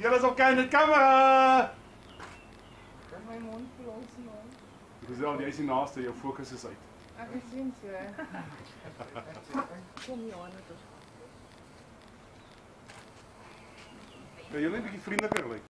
Julle is okay met kamera. Kan my mond los nou. Gesel, jy is die naaste, jou fokus is uit. Ek sien so. Kom hier aan dit. Kan jy net 'n bietjie vriendeliker lyk?